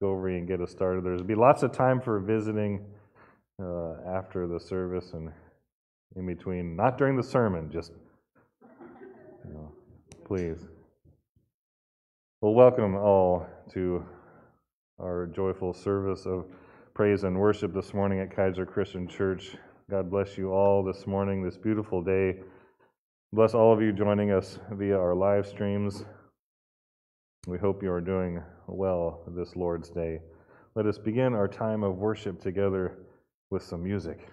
go over and get us started. There's be lots of time for visiting uh, after the service and in between, not during the sermon, just you know, please. Well, welcome all to our joyful service of praise and worship this morning at Keizer Christian Church. God bless you all this morning, this beautiful day. Bless all of you joining us via our live streams. We hope you are doing well this Lord's Day. Let us begin our time of worship together with some music.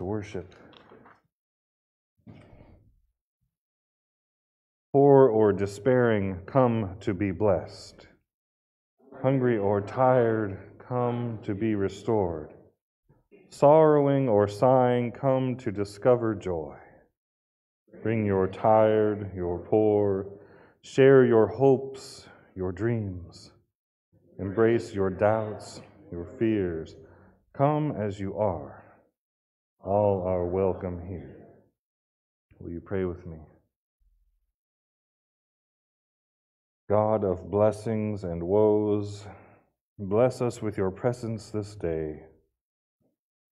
To worship. Poor or despairing, come to be blessed. Hungry or tired, come to be restored. Sorrowing or sighing, come to discover joy. Bring your tired, your poor, share your hopes, your dreams. Embrace your doubts, your fears. Come as you are. All are welcome here. Will you pray with me? God of blessings and woes, Bless us with your presence this day.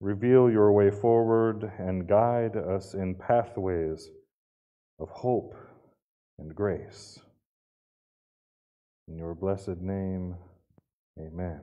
Reveal your way forward and guide us in pathways of hope and grace. In your blessed name, amen.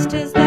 We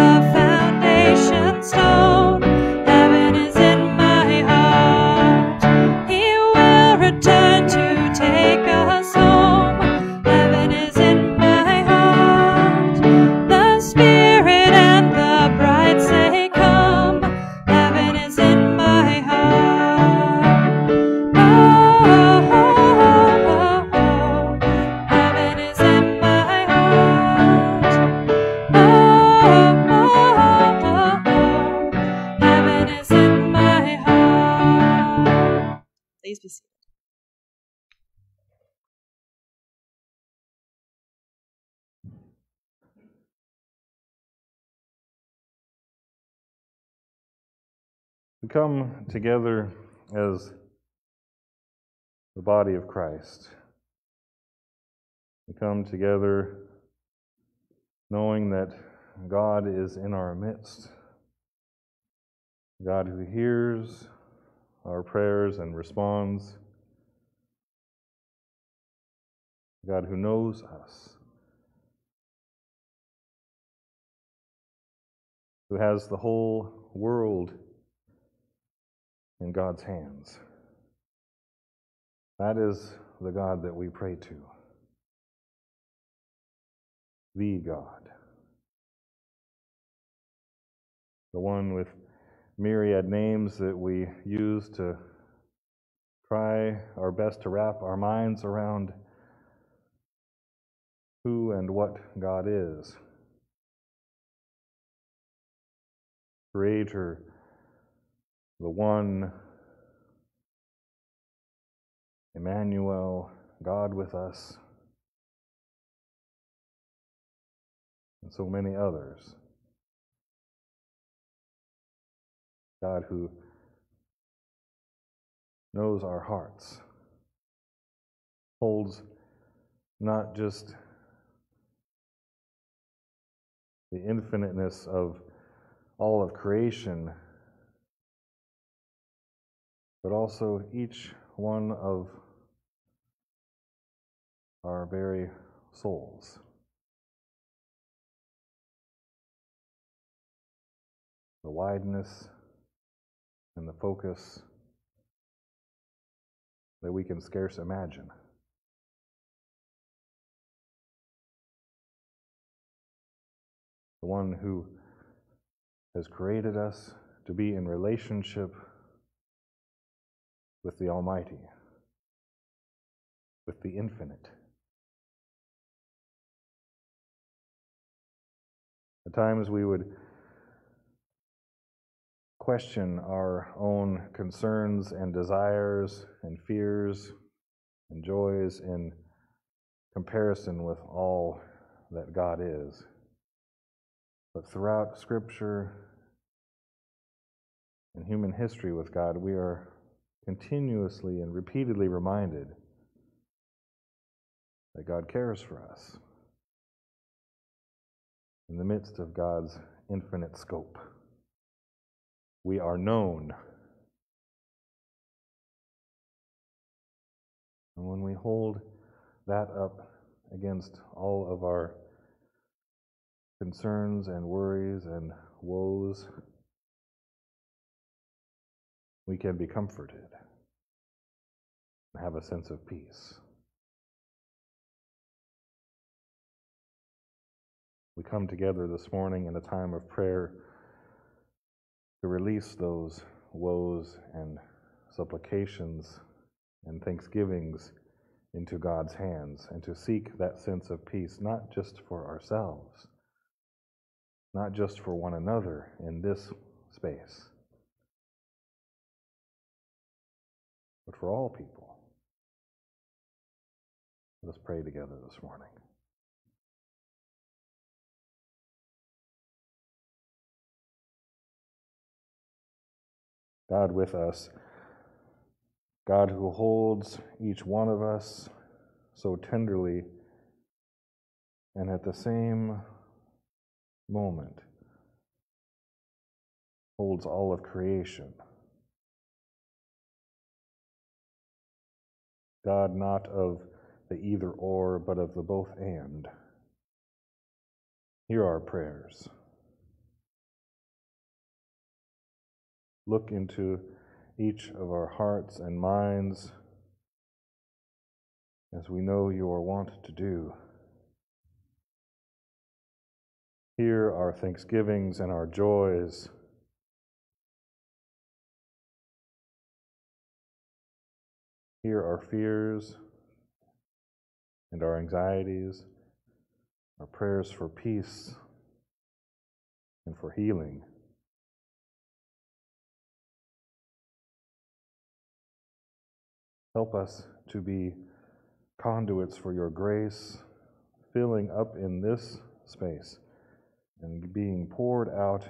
come together as the body of Christ. We come together knowing that God is in our midst, God who hears our prayers and responds, God who knows us, who has the whole world in God's hands. That is the God that we pray to. The God. The one with myriad names that we use to try our best to wrap our minds around who and what God is. Creator, the one, Emmanuel, God with us, and so many others. God who knows our hearts, holds not just the infiniteness of all of creation, but also each one of our very souls. The wideness and the focus that we can scarce imagine. The one who has created us to be in relationship with the Almighty, with the infinite. At times we would question our own concerns and desires and fears and joys in comparison with all that God is. But throughout Scripture and human history with God, we are continuously and repeatedly reminded that God cares for us in the midst of God's infinite scope. We are known. And when we hold that up against all of our concerns and worries and woes, we can be comforted and have a sense of peace. We come together this morning in a time of prayer to release those woes and supplications and thanksgivings into God's hands and to seek that sense of peace, not just for ourselves, not just for one another in this space, but for all people. Let us pray together this morning. God with us, God who holds each one of us so tenderly, and at the same moment holds all of creation. God not of the either or, but of the both and. Hear our prayers. Look into each of our hearts and minds as we know you are wont to do. Hear our thanksgivings and our joys. Hear our fears and our anxieties, our prayers for peace and for healing. Help us to be conduits for your grace, filling up in this space and being poured out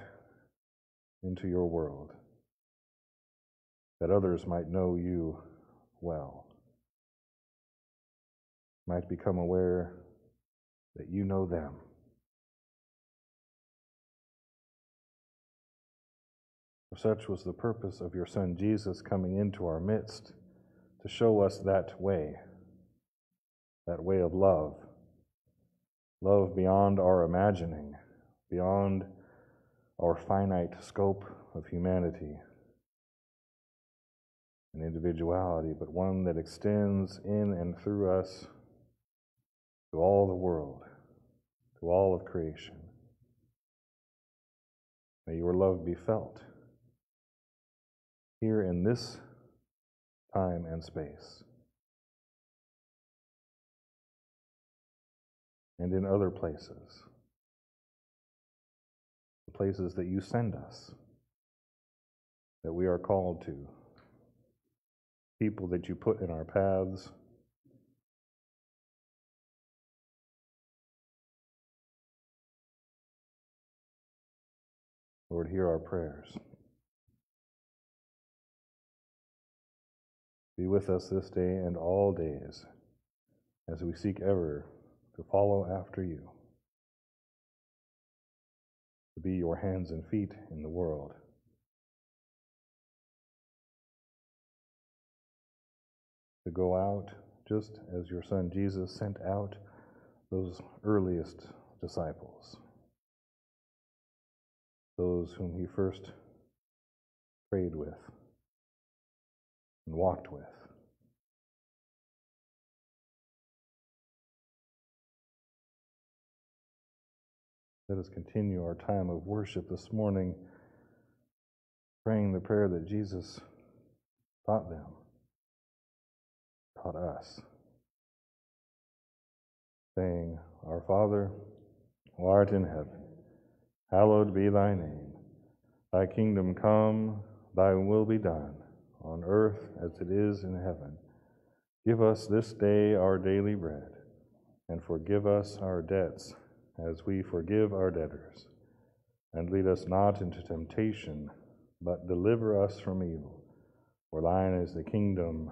into your world, that others might know you well. might become aware that you know them. Such was the purpose of your Son Jesus coming into our midst to show us that way, that way of love, love beyond our imagining, beyond our finite scope of humanity and individuality, but one that extends in and through us to all the world, to all of creation. May your love be felt here in this time and space, and in other places, the places that you send us, that we are called to, people that you put in our paths. Lord, hear our prayers. Be with us this day and all days as we seek ever to follow after you, to be your hands and feet in the world. To go out just as your son Jesus sent out those earliest disciples, those whom he first prayed with and walked with. Let us continue our time of worship this morning, praying the prayer that Jesus taught them, taught us, saying, Our Father, who art in heaven, hallowed be thy name. Thy kingdom come, thy will be done on earth as it is in heaven. Give us this day our daily bread, and forgive us our debts as we forgive our debtors. And lead us not into temptation, but deliver us from evil. For thine is the kingdom,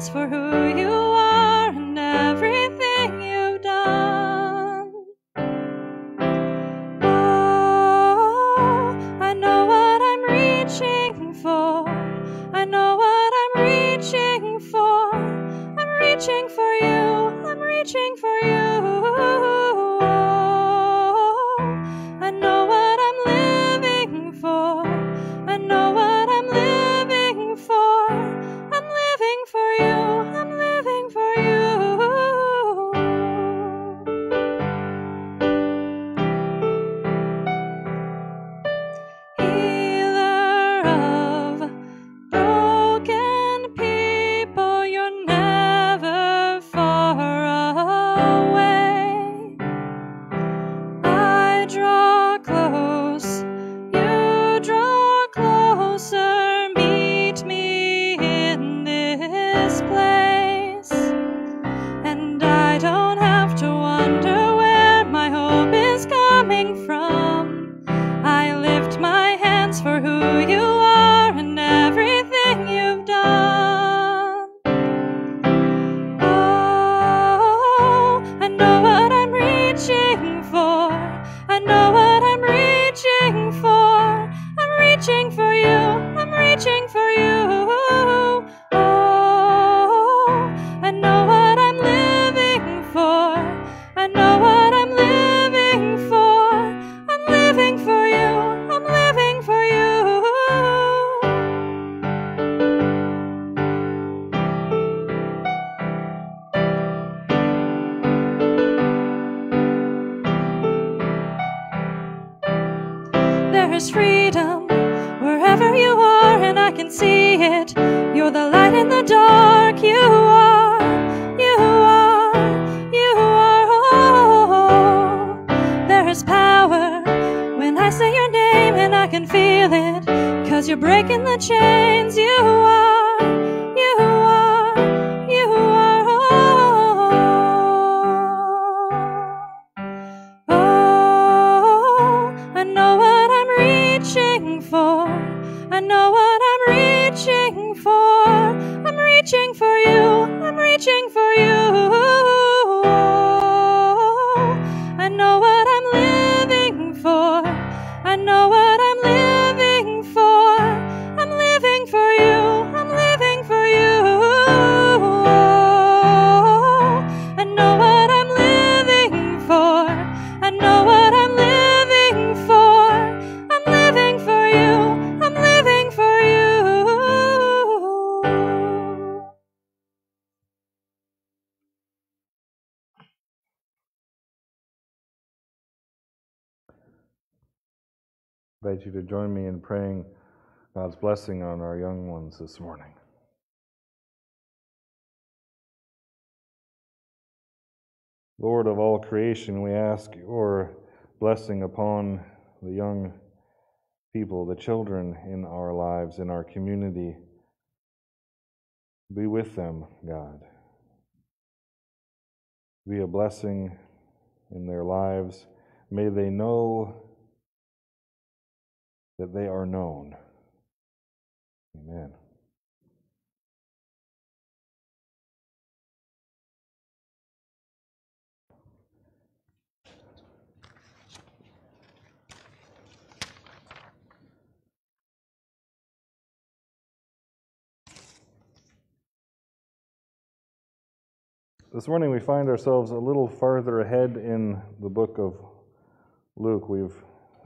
stands for who you join me in praying God's blessing on our young ones this morning. Lord of all creation, we ask your blessing upon the young people, the children in our lives, in our community. Be with them, God. Be a blessing in their lives. May they know that they are known. Amen. This morning we find ourselves a little farther ahead in the book of Luke. We've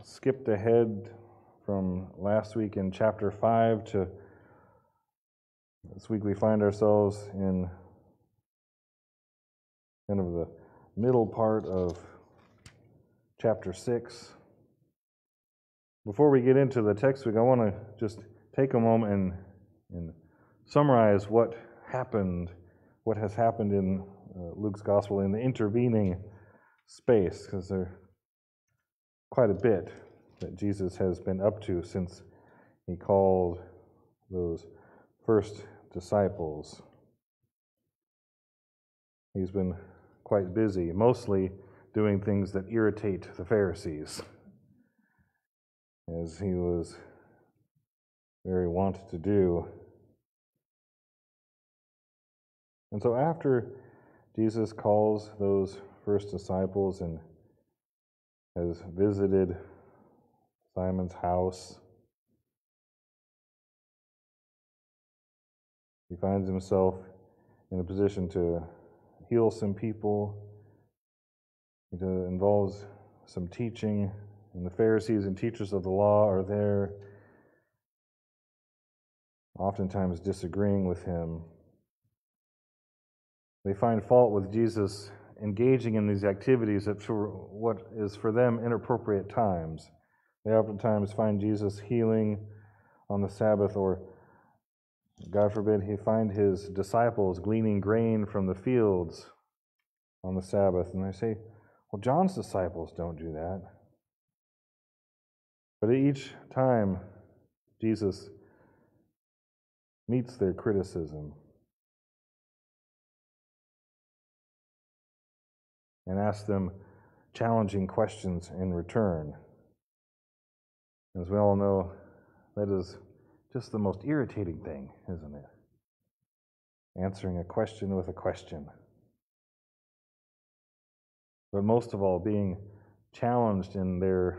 skipped ahead from last week in chapter 5 to this week we find ourselves in kind of the middle part of chapter 6. Before we get into the text I want to just take a moment and, and summarize what happened, what has happened in uh, Luke's gospel in the intervening space, because there's quite a bit that Jesus has been up to since he called those first disciples. He's been quite busy, mostly doing things that irritate the Pharisees, as he was very wont to do. And so, after Jesus calls those first disciples and has visited Simon's house, he finds himself in a position to heal some people. It involves some teaching, and the Pharisees and teachers of the law are there, oftentimes disagreeing with him. They find fault with Jesus engaging in these activities at what is for them inappropriate times. They oftentimes find Jesus healing on the Sabbath, or God forbid, he find his disciples gleaning grain from the fields on the Sabbath. And they say, Well, John's disciples don't do that. But each time, Jesus meets their criticism and asks them challenging questions in return. As we all know, that is just the most irritating thing, isn't it? Answering a question with a question. But most of all, being challenged in their,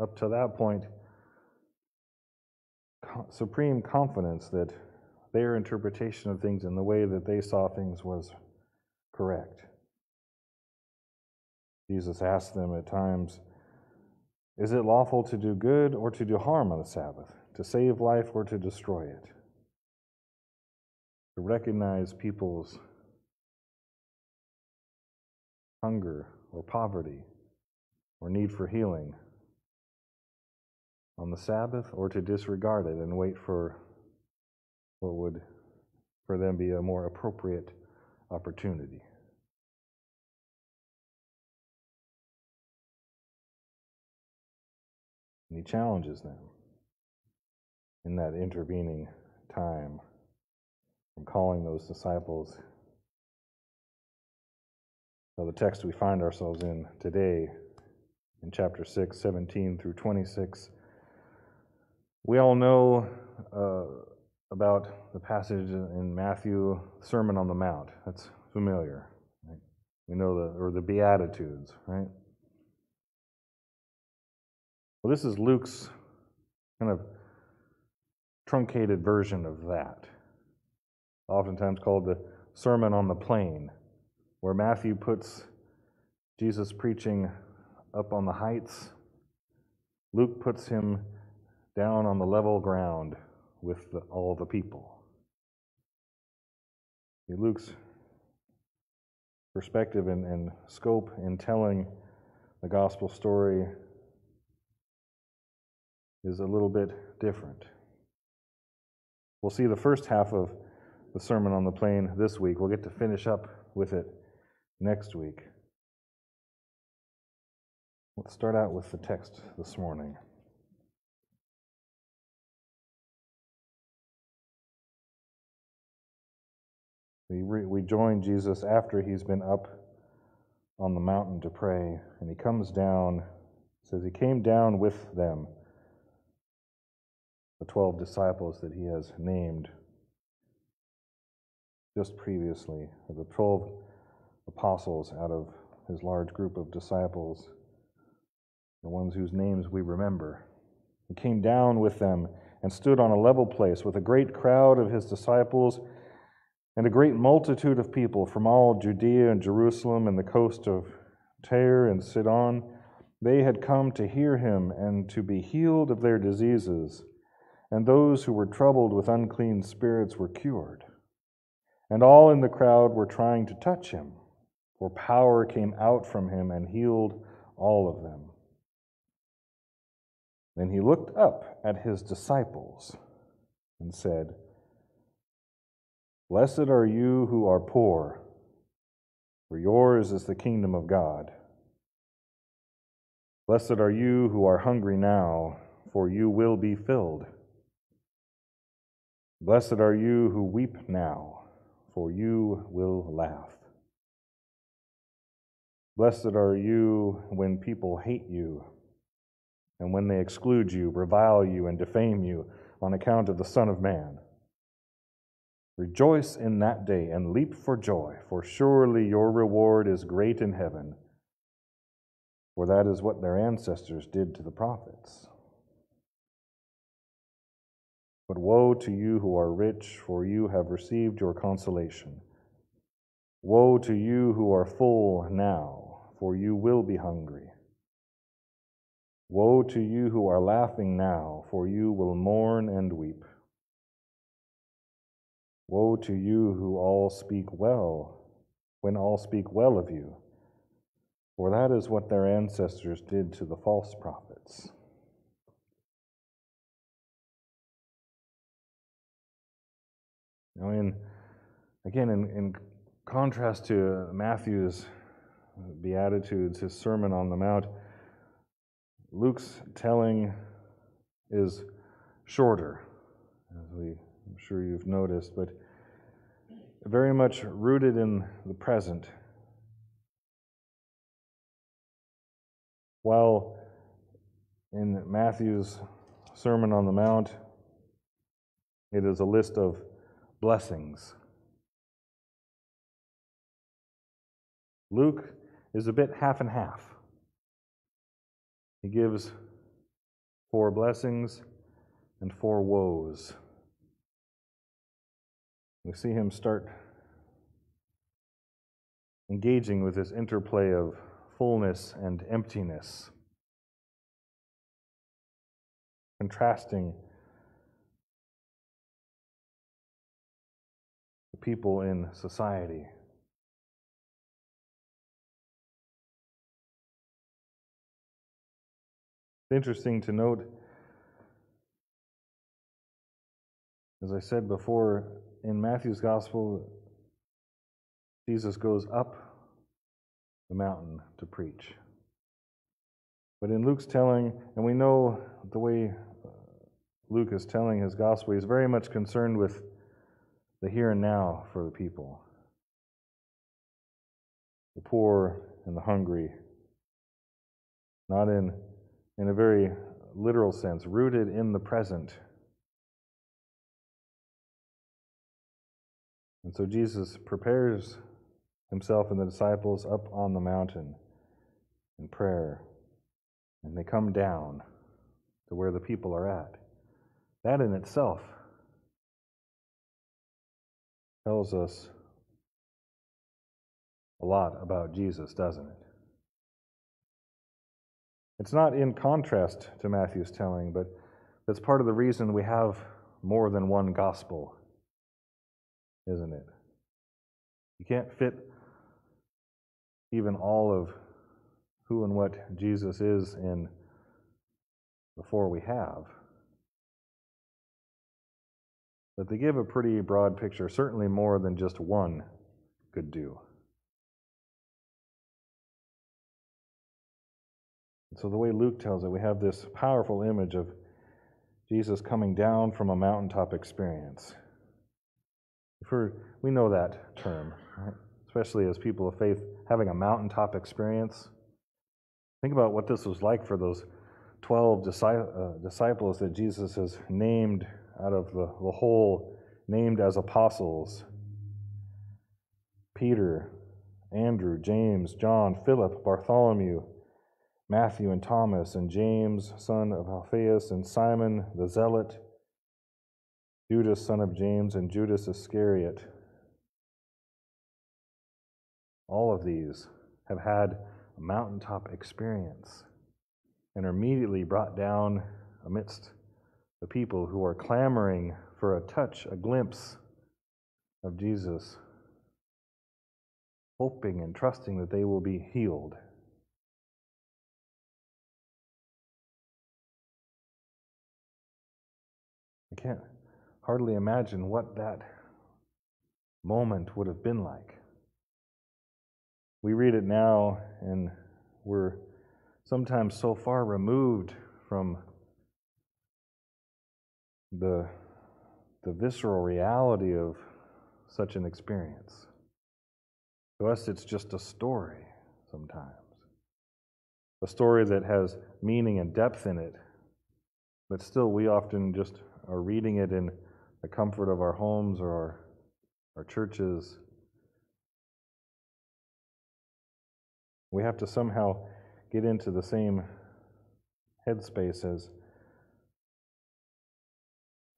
up to that point, supreme confidence that their interpretation of things and the way that they saw things was correct. Jesus asked them at times, Is it lawful to do good or to do harm on the Sabbath, to save life or to destroy it? To recognize people's hunger or poverty or need for healing, on the Sabbath or to disregard it and wait for what would for them be a more appropriate opportunity. And he challenges them in that intervening time from calling those disciples. Now, the text we find ourselves in today, in chapter 6, 17 through 26, we all know uh, about the passage in Matthew, Sermon on the Mount. That's familiar. Right? We know the, or the Beatitudes, right? Well, this is Luke's kind of truncated version of that, oftentimes called the Sermon on the Plain, where Matthew puts Jesus preaching up on the heights. Luke puts him down on the level ground with the, all the people. Luke's perspective and, and scope in telling the gospel story is a little bit different. We'll see the first half of the Sermon on the Plain this week. We'll get to finish up with it next week. Let's start out with the text this morning. We, re, we join Jesus after he's been up on the mountain to pray, and he comes down, says he came down with them the 12 disciples that he has named just previously, the 12 apostles out of his large group of disciples, the ones whose names we remember. He came down with them and stood on a level place with a great crowd of his disciples and a great multitude of people from all Judea and Jerusalem and the coast of Tyre and Sidon. They had come to hear him and to be healed of their diseases and those who were troubled with unclean spirits were cured. And all in the crowd were trying to touch him, for power came out from him and healed all of them. Then he looked up at his disciples and said, Blessed are you who are poor, for yours is the kingdom of God. Blessed are you who are hungry now, for you will be filled. Blessed are you who weep now, for you will laugh. Blessed are you when people hate you, and when they exclude you, revile you, and defame you on account of the Son of Man. Rejoice in that day and leap for joy, for surely your reward is great in heaven, for that is what their ancestors did to the prophets. But woe to you who are rich, for you have received your consolation. Woe to you who are full now, for you will be hungry. Woe to you who are laughing now, for you will mourn and weep. Woe to you who all speak well, when all speak well of you, for that is what their ancestors did to the false prophets. Now, in again, in, in contrast to Matthew's Beatitudes, his Sermon on the Mount, Luke's telling is shorter, as we, I'm sure you've noticed, but very much rooted in the present. While in Matthew's Sermon on the Mount, it is a list of blessings. Luke is a bit half and half. He gives four blessings and four woes. We see him start engaging with this interplay of fullness and emptiness, contrasting people in society. It's interesting to note As I said before, in Matthew's gospel, Jesus goes up the mountain to preach. But in Luke's telling, and we know the way uh, Luke is telling his gospel, he's very much concerned with the here and now for the people the poor and the hungry, not in, in a very literal sense, rooted in the present. And so Jesus prepares himself and the disciples up on the mountain in prayer, and they come down to where the people are at. That in itself tells us a lot about Jesus, doesn't it? It's not in contrast to Matthew's telling, but that's part of the reason we have more than one gospel, isn't it? You can't fit even all of who and what Jesus is in the four we have. But they give a pretty broad picture, certainly more than just one could do. So, the way Luke tells it, we have this powerful image of Jesus coming down from a mountaintop experience. For, we know that term, right? especially as people of faith having a mountaintop experience. Think about what this was like for those 12 uh, disciples that Jesus has named out of the, the whole, named as apostles Peter, Andrew, James, John, Philip, Bartholomew. Matthew and Thomas, and James, son of Alphaeus, and Simon the Zealot, Judas, son of James, and Judas Iscariot. All of these have had a mountaintop experience and are immediately brought down amidst the people who are clamoring for a touch, a glimpse of Jesus, hoping and trusting that they will be healed. I can't hardly imagine what that moment would have been like. We read it now, and we're sometimes so far removed from the, the visceral reality of such an experience. To us, it's just a story sometimes. A story that has meaning and depth in it, but still, we often just are reading it in the comfort of our homes or our, our churches. We have to somehow get into the same headspace as,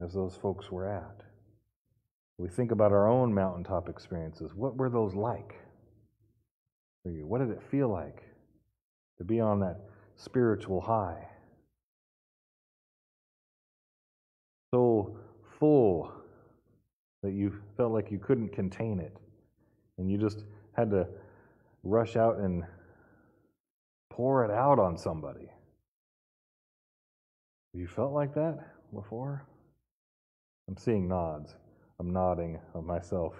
as those folks were at. We think about our own mountaintop experiences. What were those like for you? What did it feel like to be on that spiritual high? so full that you felt like you couldn't contain it. And you just had to rush out and pour it out on somebody. Have you felt like that before? I'm seeing nods. I'm nodding of myself.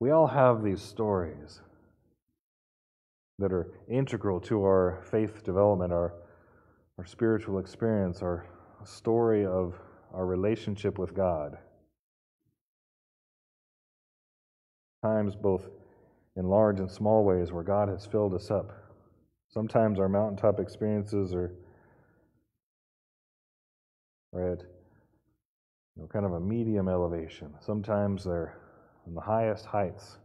We all have these stories that are integral to our faith development, our, our spiritual experience, our story of our relationship with God. Times both in large and small ways where God has filled us up. Sometimes our mountaintop experiences are, are at you know, kind of a medium elevation. Sometimes they're in the highest heights.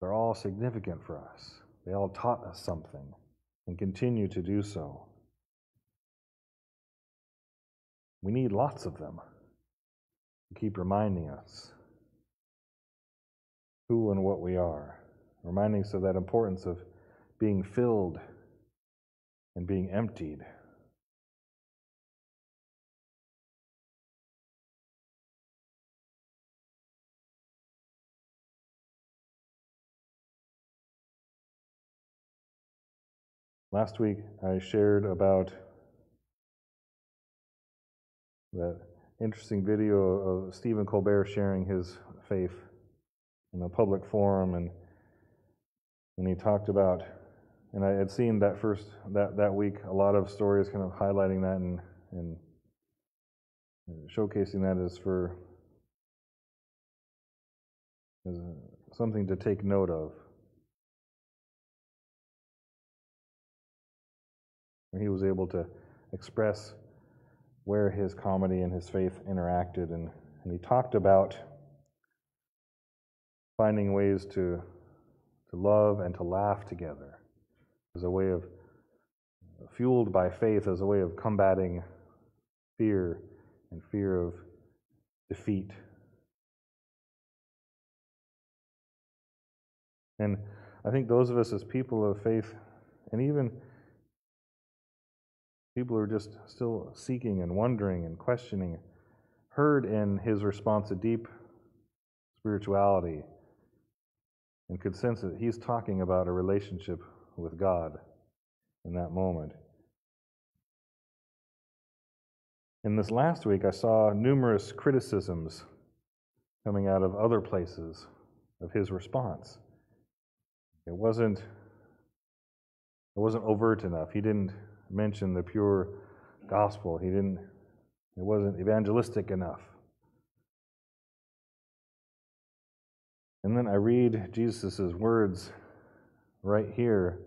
They're all significant for us. They all taught us something and continue to do so. We need lots of them to keep reminding us who and what we are, reminding us of that importance of being filled and being emptied. Last week I shared about that interesting video of Stephen Colbert sharing his faith in a public forum, and when he talked about, and I had seen that first that that week a lot of stories kind of highlighting that and and showcasing that as for something to take note of. He was able to express where his comedy and his faith interacted, and, and he talked about finding ways to, to love and to laugh together as a way of, fueled by faith, as a way of combating fear and fear of defeat. And I think those of us as people of faith, and even people who are just still seeking and wondering and questioning, heard in his response a deep spirituality and could sense that he's talking about a relationship with God in that moment. In this last week, I saw numerous criticisms coming out of other places of his response. It wasn't, it wasn't overt enough. He didn't mention the pure gospel. He didn't, it wasn't evangelistic enough. And then I read Jesus' words right here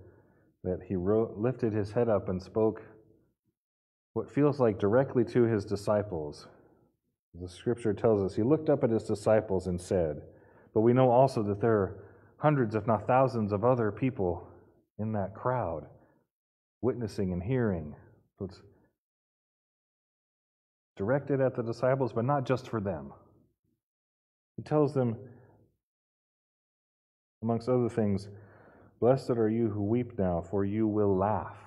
that he wrote, lifted his head up and spoke what feels like directly to his disciples. The scripture tells us he looked up at his disciples and said, But we know also that there are hundreds, if not thousands, of other people in that crowd witnessing and hearing. So it's directed at the disciples, but not just for them. He tells them, amongst other things, Blessed are you who weep now, for you will laugh.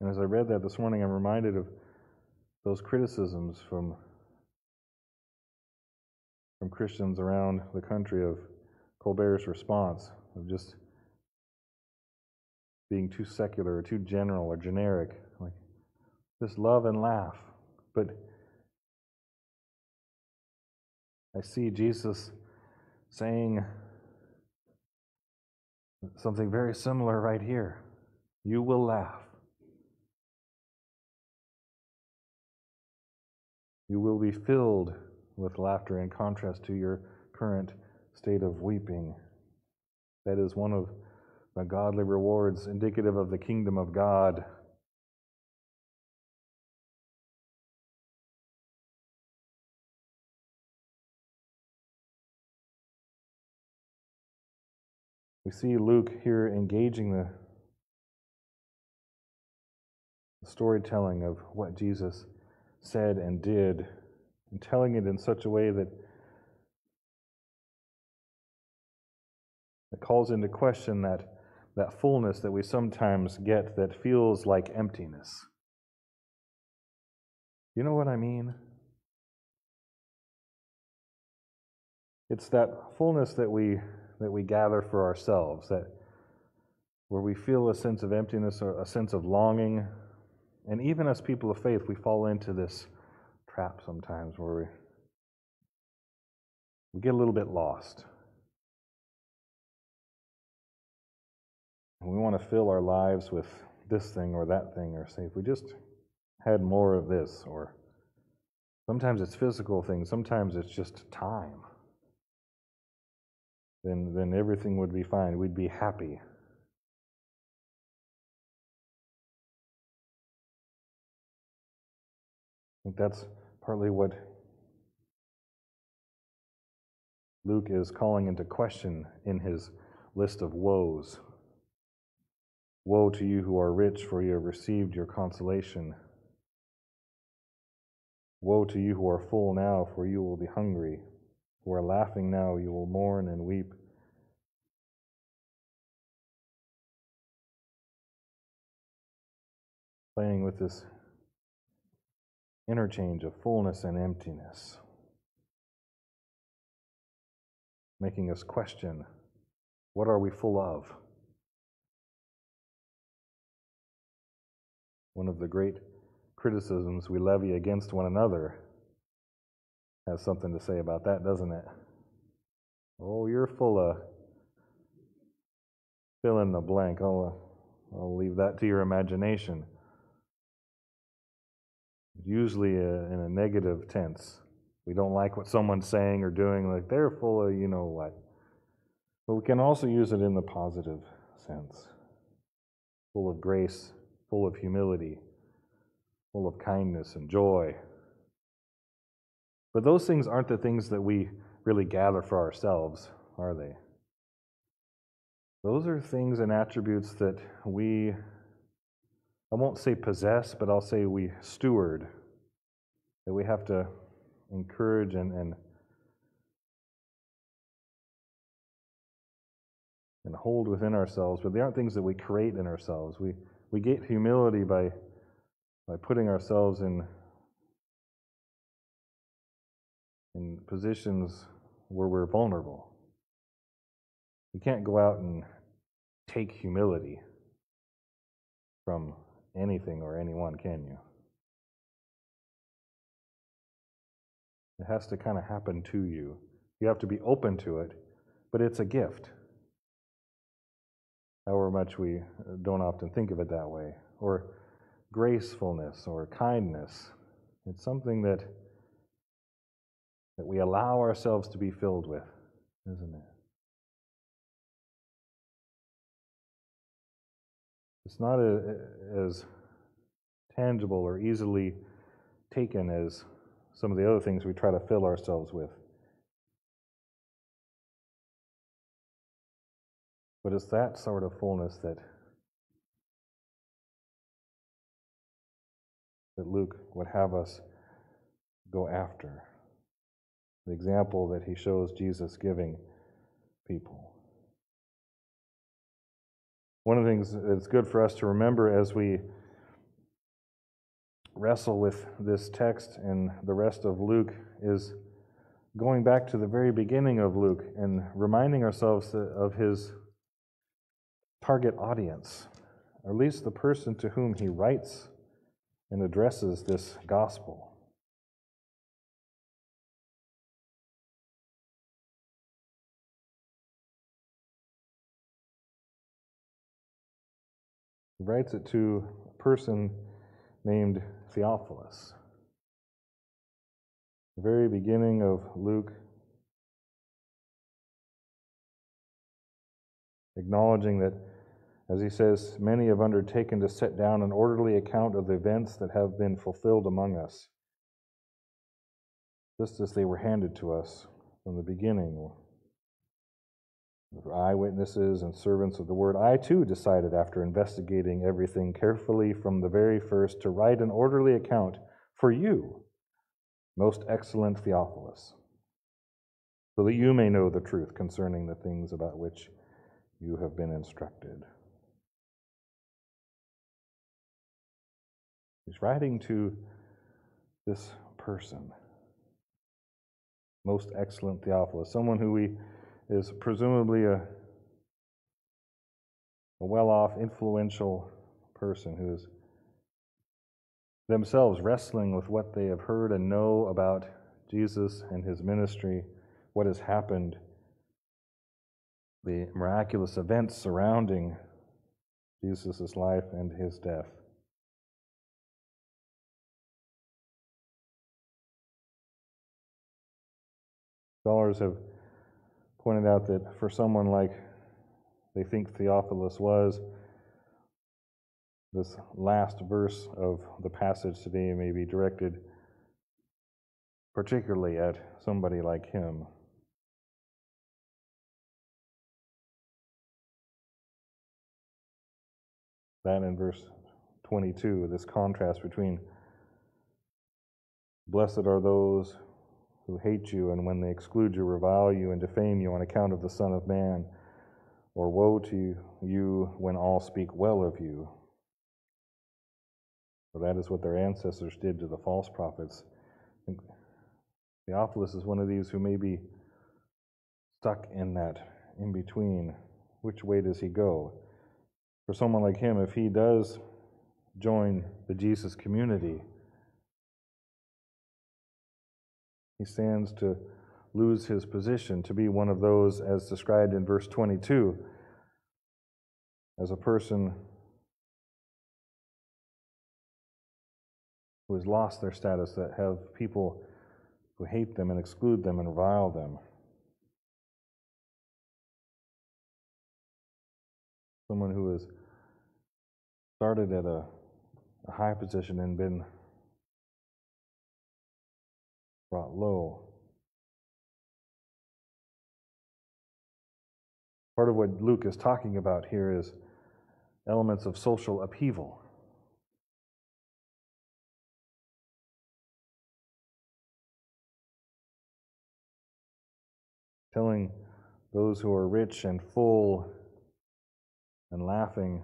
And as I read that this morning, I'm reminded of those criticisms from, from Christians around the country of Colbert's response of just being too secular or too general or generic. Like, just love and laugh. But I see Jesus saying something very similar right here. You will laugh. You will be filled with laughter in contrast to your current state of weeping. That is one of the godly rewards indicative of the kingdom of God. We see Luke here engaging the storytelling of what Jesus said and did, and telling it in such a way that It calls into question that, that fullness that we sometimes get that feels like emptiness. You know what I mean? It's that fullness that we that we gather for ourselves, that where we feel a sense of emptiness or a sense of longing. And even as people of faith, we fall into this trap sometimes where we, we get a little bit lost. We want to fill our lives with this thing or that thing, or say, if we just had more of this, or sometimes it's physical things, sometimes it's just time, then, then everything would be fine. We'd be happy. I think that's partly what Luke is calling into question in his list of woes. Woe to you who are rich, for you have received your consolation. Woe to you who are full now, for you will be hungry. Who are laughing now, you will mourn and weep. Playing with this interchange of fullness and emptiness, making us question what are we full of? One of the great criticisms we levy against one another, has something to say about that, doesn't it? Oh, you're full of fill in the blank. I'll, I'll leave that to your imagination. Usually uh, in a negative tense. We don't like what someone's saying or doing, like they're full of you know what. But we can also use it in the positive sense full of grace, full of humility, full of kindness and joy. But those things aren't the things that we really gather for ourselves, are they? Those are things and attributes that we, I won't say possess, but I'll say we steward, that we have to encourage and, and, and hold within ourselves, but they aren't things that we create in ourselves. We, we get humility by, by putting ourselves in, in positions where we're vulnerable. You can't go out and take humility from anything or anyone, can you? It has to kind of happen to you. You have to be open to it, but it's a gift. However much we uh, don't often think of it that way. Or gracefulness or kindness. It's something that, that we allow ourselves to be filled with, isn't it? It's not uh, a, as tangible or easily taken as some of the other things we try to fill ourselves with. But it's that sort of fullness that that Luke would have us go after. The example that he shows Jesus giving people. One of the things that's good for us to remember as we wrestle with this text and the rest of Luke is going back to the very beginning of Luke and reminding ourselves of his target audience, or at least the person to whom he writes and addresses this gospel. He writes it to a person named Theophilus. The very beginning of Luke, acknowledging that, as he says, many have undertaken to set down an orderly account of the events that have been fulfilled among us, just as they were handed to us from the beginning For eyewitnesses and servants of the word, I too decided after investigating everything carefully from the very first to write an orderly account for you, most excellent Theophilus, so that you may know the truth concerning the things about which you have been instructed. He's writing to this person, most excellent Theophilus, someone who we is presumably a, a well off, influential person who is themselves wrestling with what they have heard and know about Jesus and his ministry, what has happened, the miraculous events surrounding Jesus' life and his death. Scholars have pointed out that for someone like they think Theophilus was, this last verse of the passage today may be directed particularly at somebody like him. That in verse 22, this contrast between blessed are those who hate you, and when they exclude you, revile you, and defame you on account of the Son of Man. Or woe to you when all speak well of you. For that is what their ancestors did to the false prophets. Theophilus is one of these who may be stuck in that in between. Which way does he go? For someone like him, if he does join the Jesus community. He stands to lose his position, to be one of those, as described in verse 22, as a person who has lost their status, that have people who hate them and exclude them and revile them. Someone who has started at a, a high position and been brought low. Part of what Luke is talking about here is elements of social upheaval. Telling those who are rich and full and laughing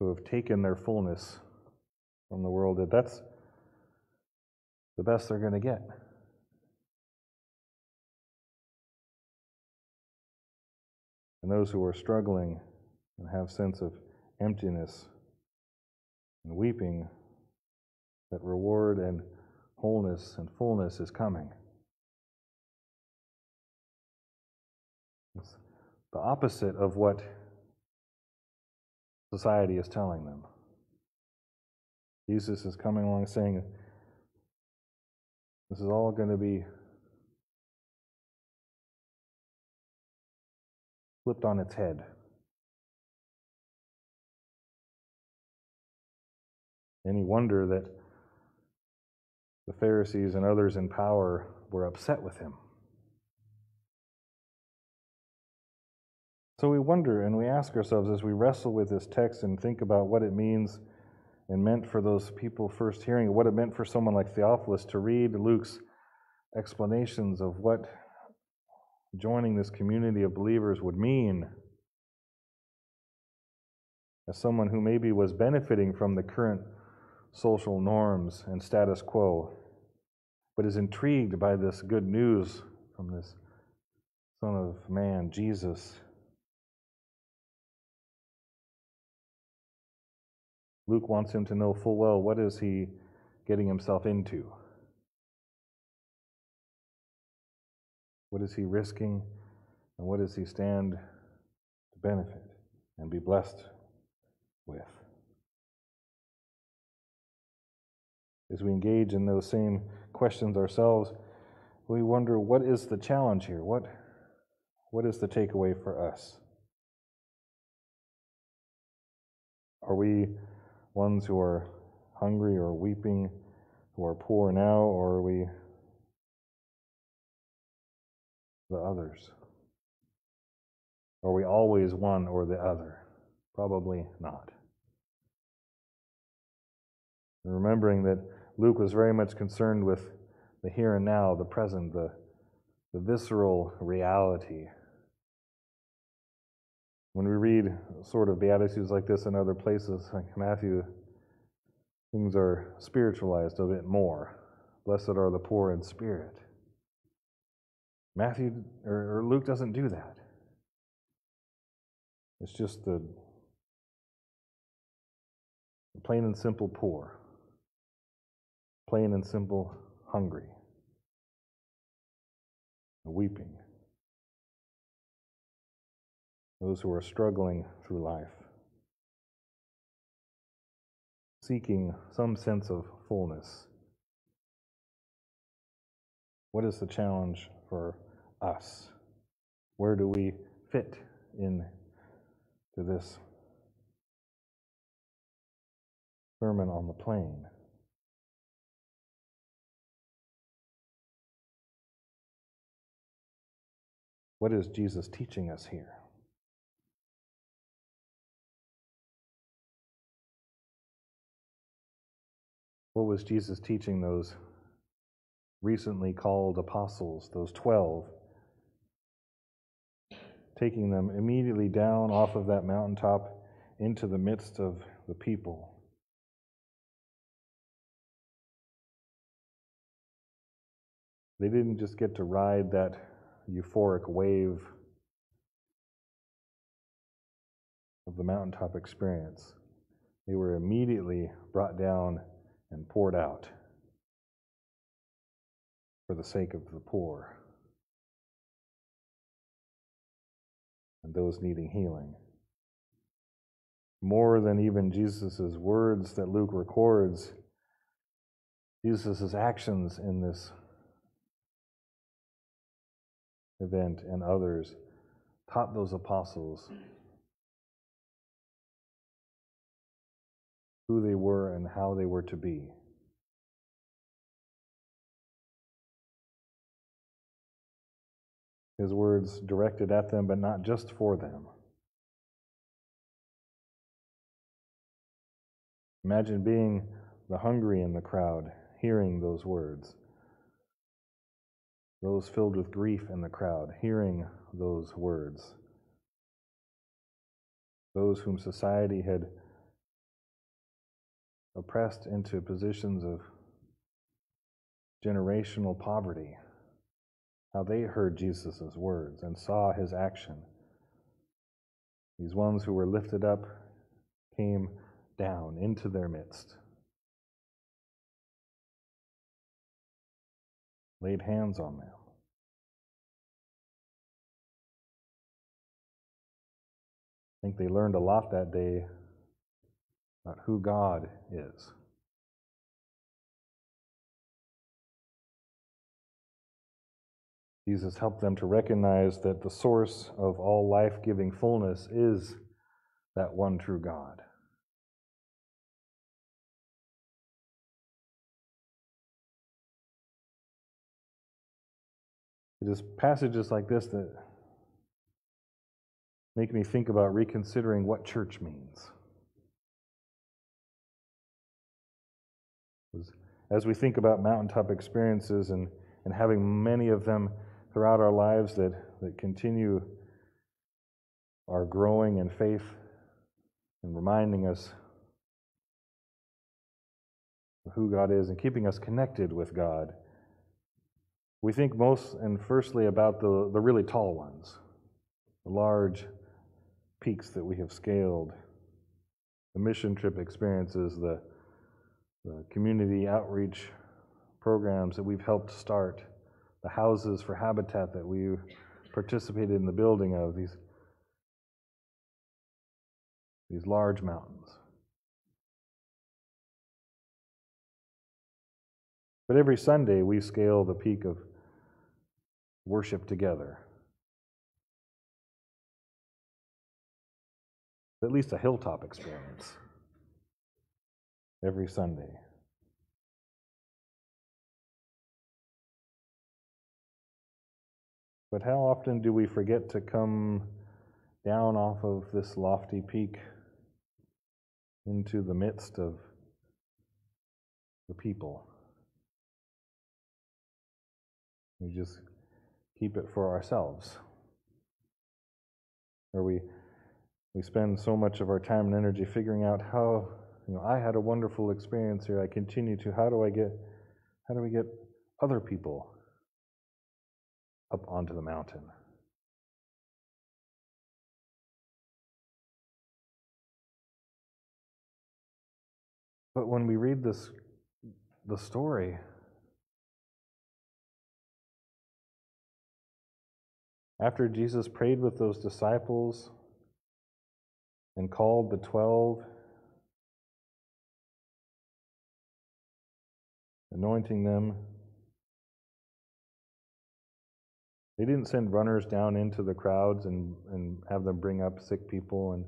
who have taken their fullness from the world that that's the best they're going to get. And those who are struggling and have sense of emptiness and weeping, that reward and wholeness and fullness is coming. It's the opposite of what society is telling them. Jesus is coming along saying, This is all going to be flipped on its head. Any wonder that the Pharisees and others in power were upset with him? So we wonder and we ask ourselves as we wrestle with this text and think about what it means and meant for those people first hearing what it meant for someone like Theophilus to read Luke's explanations of what joining this community of believers would mean. As someone who maybe was benefiting from the current social norms and status quo, but is intrigued by this good news from this Son of Man, Jesus Luke wants him to know full well what is he getting himself into? What is he risking? And what does he stand to benefit and be blessed with? As we engage in those same questions ourselves, we wonder what is the challenge here? What, what is the takeaway for us? Are we ones who are hungry or weeping, who are poor now, or are we the others? Are we always one or the other? Probably not. And remembering that Luke was very much concerned with the here and now, the present, the, the visceral reality when we read sort of Beatitudes like this in other places, like Matthew, things are spiritualized a bit more. Blessed are the poor in spirit. Matthew or, Luke doesn't do that. It's just the plain and simple poor, plain and simple hungry, weeping those who are struggling through life, seeking some sense of fullness. What is the challenge for us? Where do we fit in to this sermon on the plain? What is Jesus teaching us here? What was Jesus teaching those recently called apostles, those 12? Taking them immediately down off of that mountaintop into the midst of the people. They didn't just get to ride that euphoric wave of the mountaintop experience, they were immediately brought down and poured out for the sake of the poor and those needing healing. More than even Jesus' words that Luke records, Jesus' actions in this event and others taught those apostles who they were and how they were to be. His words directed at them, but not just for them. Imagine being the hungry in the crowd, hearing those words. Those filled with grief in the crowd, hearing those words. Those whom society had oppressed into positions of generational poverty, how they heard Jesus' words and saw his action. These ones who were lifted up came down into their midst, laid hands on them. I think they learned a lot that day about who God is. Jesus helped them to recognize that the source of all life giving fullness is that one true God. It is passages like this that make me think about reconsidering what church means. As we think about mountaintop experiences and, and having many of them throughout our lives that, that continue our growing in faith and reminding us of who God is and keeping us connected with God. We think most and firstly about the, the really tall ones, the large peaks that we have scaled, the mission trip experiences, the, the community outreach programs that we've helped start, the houses for habitat that we participated in the building of, these, these large mountains. But every Sunday we scale the peak of worship together. At least a hilltop experience every Sunday. But how often do we forget to come down off of this lofty peak into the midst of the people? We just keep it for ourselves. Or we, we spend so much of our time and energy figuring out how, you know, I had a wonderful experience here, I continue to. How do I get, how do we get other people up onto the mountain? But when we read this, the story, After Jesus prayed with those disciples and called the twelve, anointing them, they didn't send runners down into the crowds and, and have them bring up sick people and,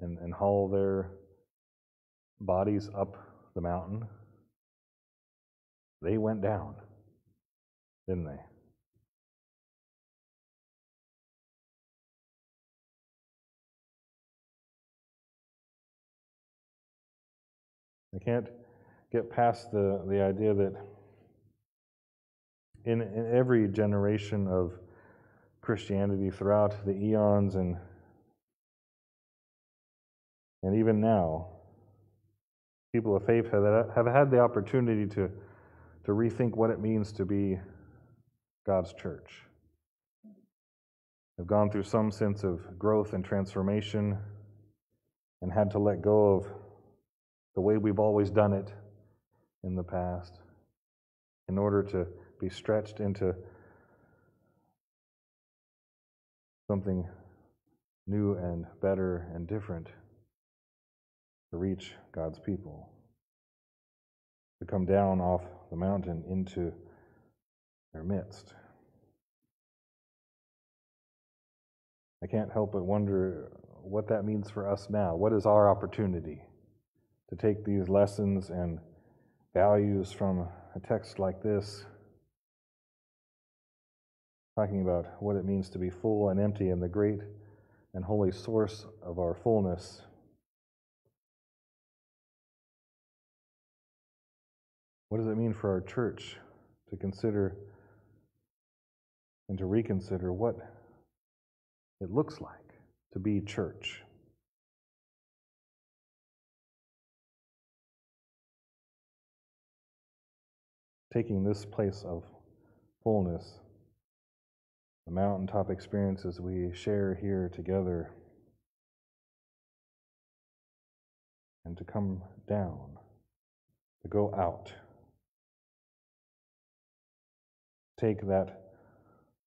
and, and haul their bodies up the mountain. They went down, didn't they? I can't get past the, the idea that in, in every generation of Christianity throughout the eons and and even now, people of faith have, have had the opportunity to, to rethink what it means to be God's church. Have gone through some sense of growth and transformation and had to let go of the way we've always done it in the past in order to be stretched into something new and better and different to reach God's people, to come down off the mountain into their midst. I can't help but wonder what that means for us now. What is our opportunity to take these lessons and values from a text like this, talking about what it means to be full and empty and the great and holy source of our fullness? What does it mean for our church to consider and to reconsider what it looks like to be church? Taking this place of fullness, the mountaintop experiences we share here together, and to come down, to go out take that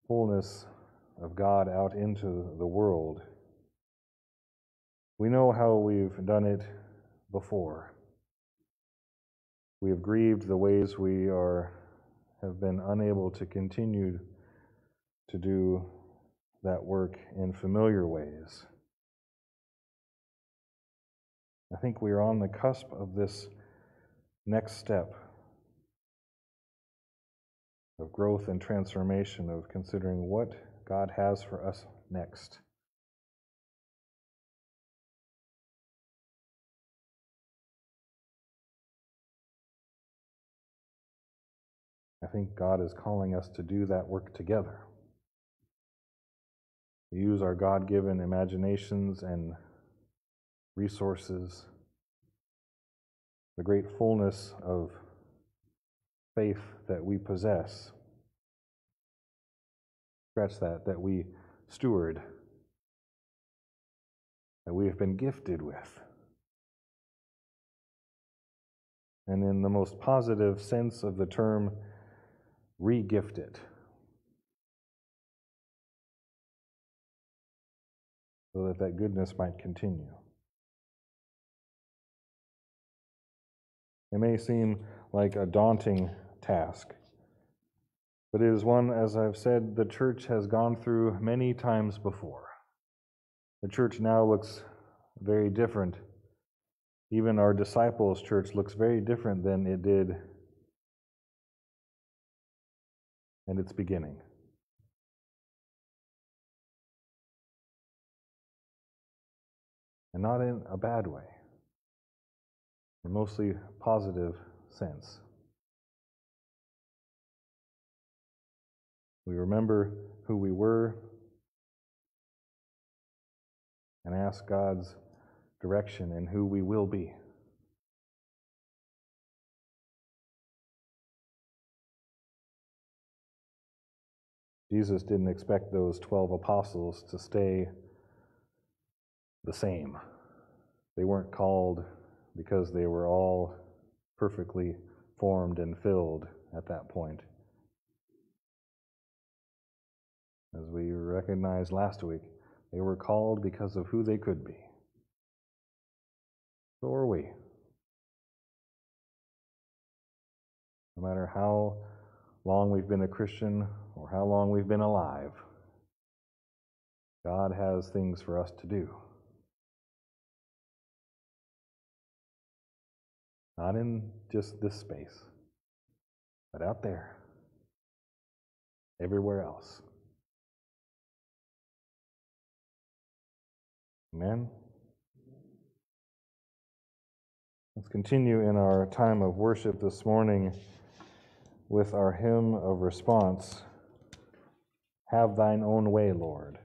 fullness of God out into the world. We know how we've done it before. We have grieved the ways we are have been unable to continue to do that work in familiar ways. I think we are on the cusp of this next step of growth and transformation, of considering what God has for us next. I think God is calling us to do that work together. To use our God given imaginations and resources, the great fullness of faith that we possess. Scratch that, that we steward, that we have been gifted with. And in the most positive sense of the term, re gift it. So that that goodness might continue. It may seem like a daunting task. But it is one, as I've said, the church has gone through many times before. The church now looks very different. Even our disciples' church looks very different than it did in its beginning. And not in a bad way, a mostly positive sense. We remember who we were and ask God's direction in who we will be. Jesus didn't expect those 12 apostles to stay the same. They weren't called because they were all perfectly formed and filled at that point. As we recognized last week, they were called because of who they could be. So are we. No matter how long we've been a Christian or how long we've been alive, God has things for us to do. Not in just this space, but out there, everywhere else. Amen. Let's continue in our time of worship this morning with our hymn of response Have thine own way, Lord.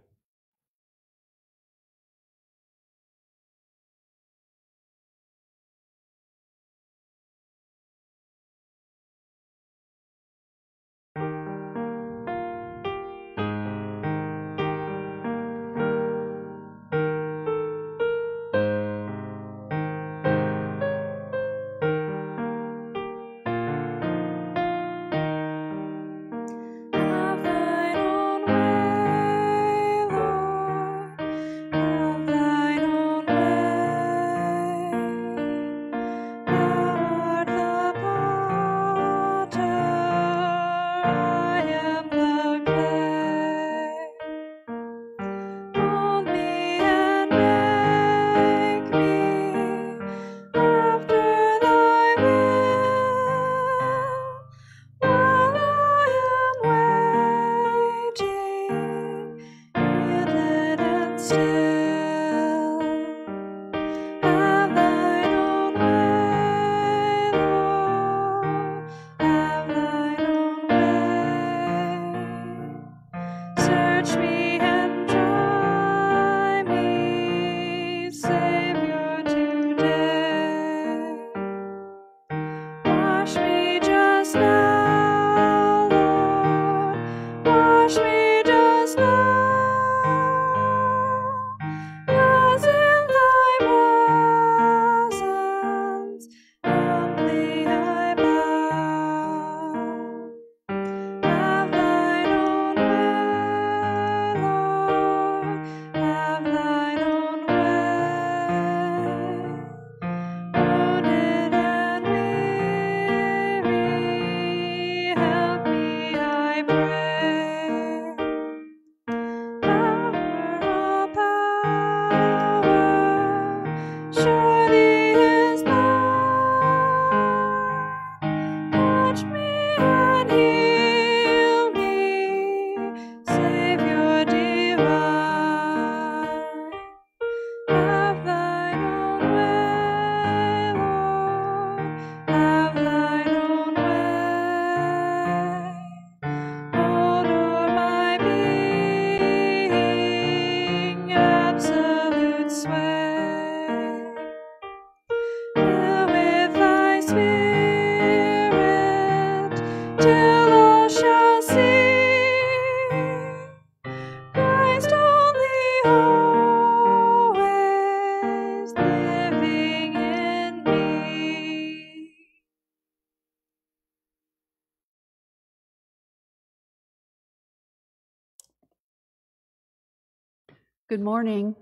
Good morning.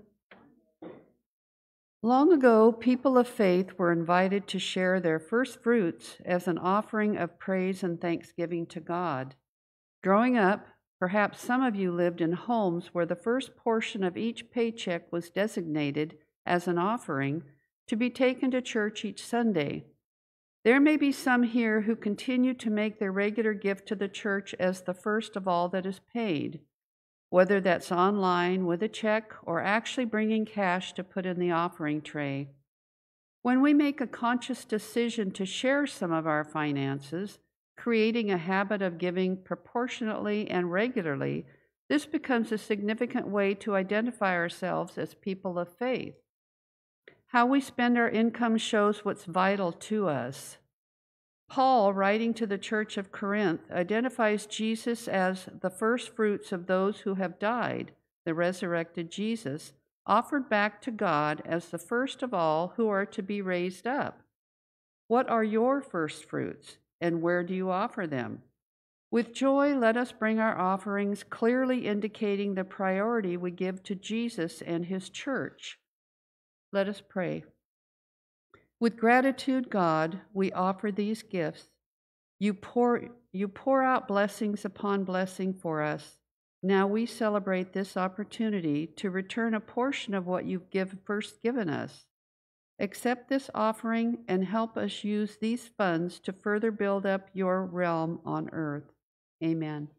Long ago, people of faith were invited to share their first fruits as an offering of praise and thanksgiving to God. Growing up, perhaps some of you lived in homes where the first portion of each paycheck was designated as an offering to be taken to church each Sunday. There may be some here who continue to make their regular gift to the church as the first of all that is paid whether that's online with a check or actually bringing cash to put in the offering tray. When we make a conscious decision to share some of our finances, creating a habit of giving proportionately and regularly, this becomes a significant way to identify ourselves as people of faith. How we spend our income shows what's vital to us. Paul, writing to the church of Corinth, identifies Jesus as the first fruits of those who have died, the resurrected Jesus, offered back to God as the first of all who are to be raised up. What are your first fruits, and where do you offer them? With joy, let us bring our offerings, clearly indicating the priority we give to Jesus and his church. Let us pray. With gratitude, God, we offer these gifts. You pour, you pour out blessings upon blessing for us. Now we celebrate this opportunity to return a portion of what you've give, first given us. Accept this offering and help us use these funds to further build up your realm on earth. Amen.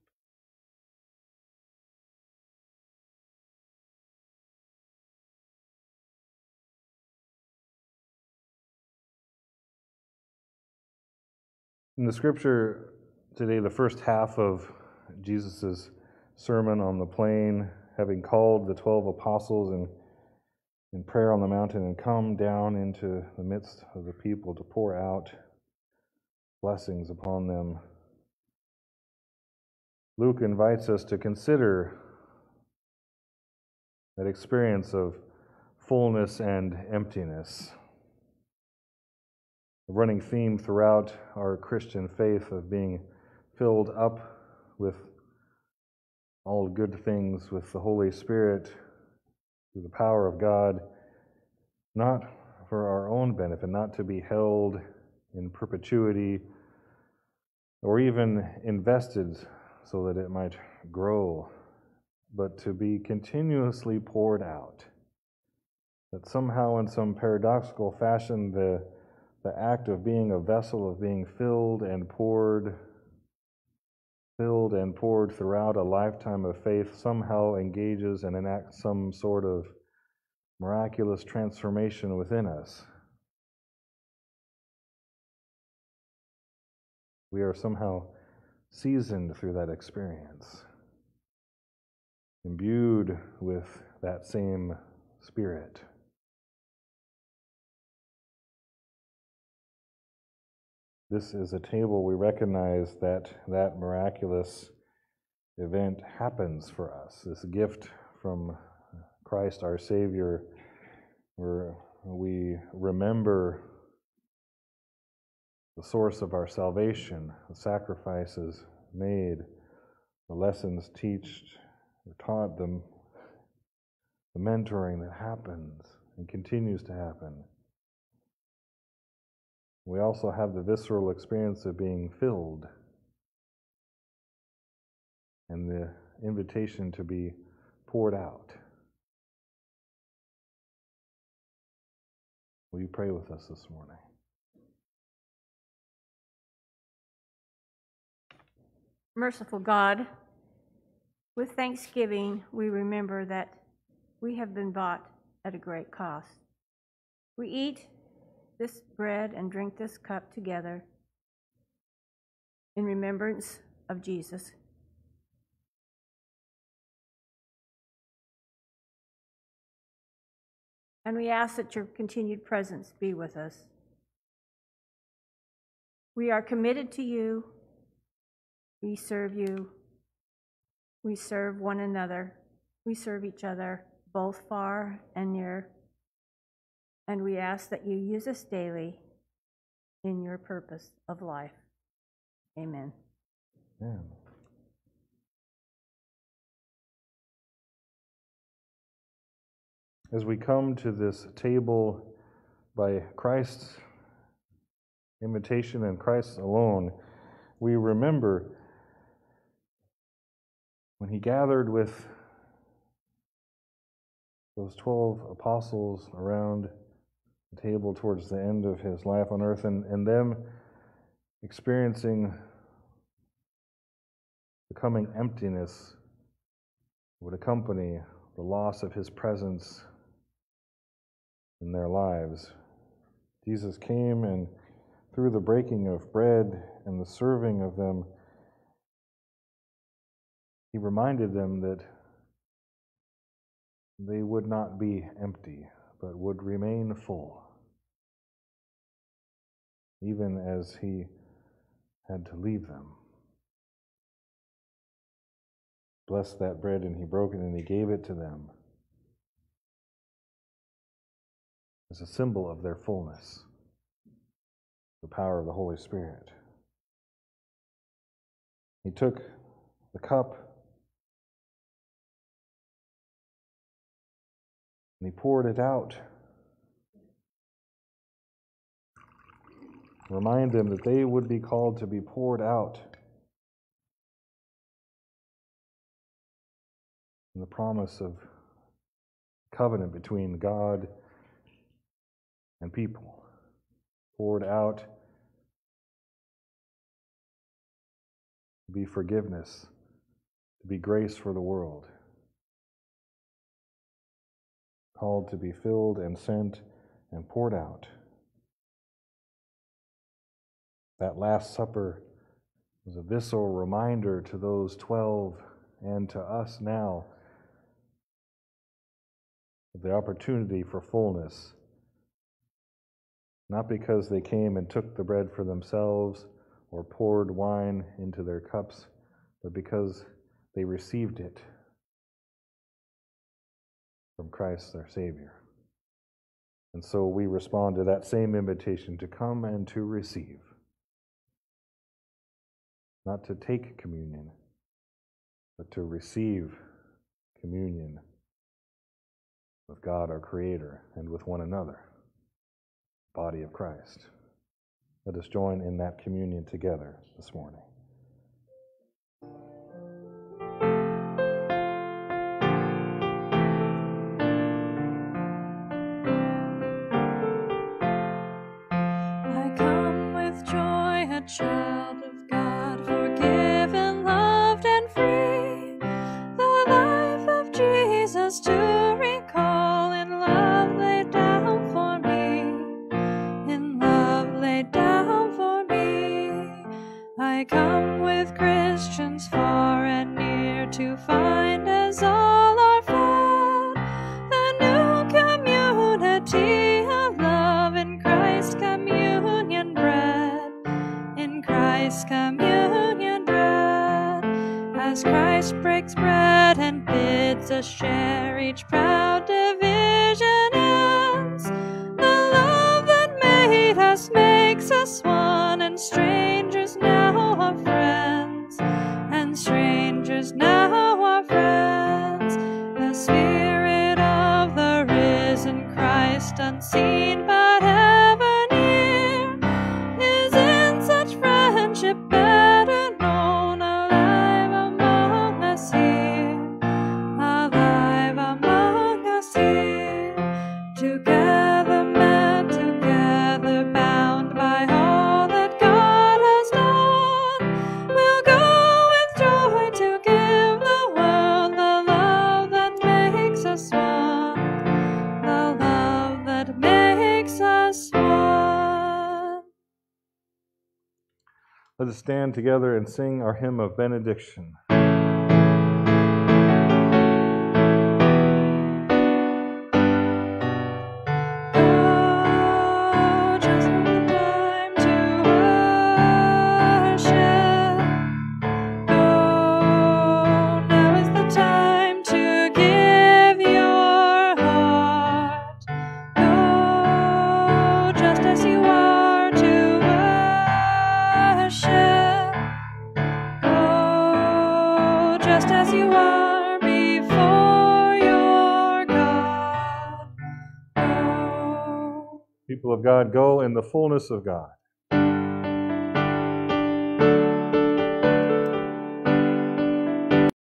In the scripture today, the first half of Jesus' sermon on the plain, having called the 12 apostles in, in prayer on the mountain and come down into the midst of the people to pour out blessings upon them, Luke invites us to consider that experience of fullness and emptiness a running theme throughout our Christian faith of being filled up with all good things with the Holy Spirit through the power of God, not for our own benefit, not to be held in perpetuity or even invested so that it might grow, but to be continuously poured out. That somehow, in some paradoxical fashion, the the act of being a vessel, of being filled and poured, filled and poured throughout a lifetime of faith, somehow engages and enacts some sort of miraculous transformation within us. We are somehow seasoned through that experience, imbued with that same spirit. This is a table we recognize that that miraculous event happens for us. This gift from Christ our Savior, where we remember the source of our salvation, the sacrifices made, the lessons taught, or taught them, the mentoring that happens and continues to happen. We also have the visceral experience of being filled and the invitation to be poured out. Will you pray with us this morning? Merciful God, with thanksgiving, we remember that we have been bought at a great cost. We eat this bread and drink this cup together in remembrance of Jesus. And we ask that your continued presence be with us. We are committed to you. We serve you. We serve one another. We serve each other, both far and near. And we ask that you use us daily in your purpose of life. Amen. Amen. as we come to this table by Christ's invitation and Christ alone, we remember when he gathered with those 12 apostles around table towards the end of his life on earth and, and them experiencing the coming emptiness would accompany the loss of his presence in their lives. Jesus came and through the breaking of bread and the serving of them, he reminded them that they would not be empty, but would remain full, even as he had to leave them. Blessed that bread, and he broke it, and he gave it to them as a symbol of their fullness, the power of the Holy Spirit. He took the cup and he poured it out. Remind them that they would be called to be poured out. And the promise of covenant between God and people poured out to be forgiveness, to be grace for the world called to be filled and sent and poured out. That Last Supper was a visceral reminder to those 12 and to us now of the opportunity for fullness. Not because they came and took the bread for themselves or poured wine into their cups, but because they received it from Christ our Savior. And so we respond to that same invitation to come and to receive. Not to take communion, but to receive communion with God our Creator and with one another, body of Christ. Let us join in that communion together this morning. child of stand together and sing our hymn of benediction. Fullness of God.